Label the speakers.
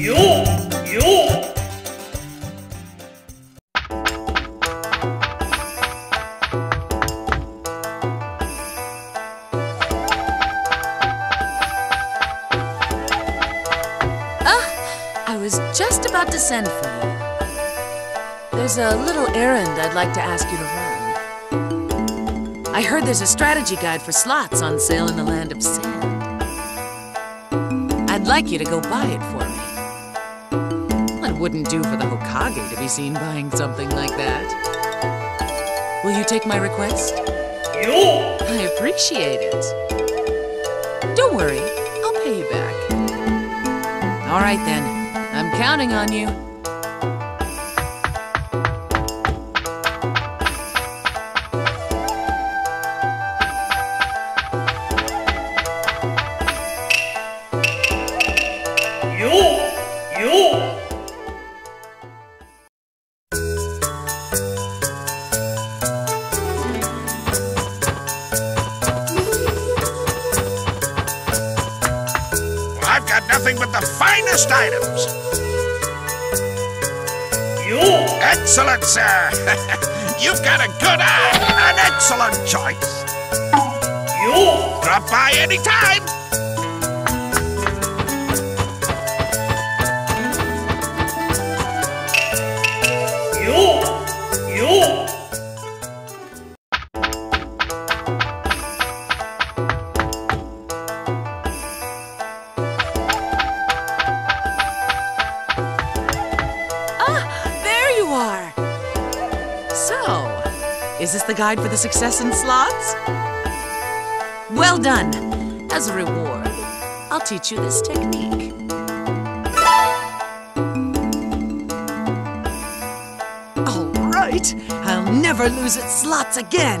Speaker 1: you, you. Ah, was just about to send for you. There's a little errand I'd like to ask you to run. I heard there's a strategy guide for slots on sale in the land of sand. I'd like you to go buy it for me. Wouldn't do for the Hokage to be seen buying something like that. Will you take my request?
Speaker 2: Yo!
Speaker 1: I appreciate it. Don't worry, I'll pay you back. All right then, I'm counting on you.
Speaker 2: Yo! Yo!
Speaker 3: I've got nothing but the finest items.
Speaker 2: Yo!
Speaker 3: Excellent, sir. You've got a good eye. An excellent choice.
Speaker 2: Yo!
Speaker 3: Drop by anytime.
Speaker 1: Is this the guide for the success in slots? Well done. As a reward, I'll teach you this technique. All right, I'll never lose at slots again.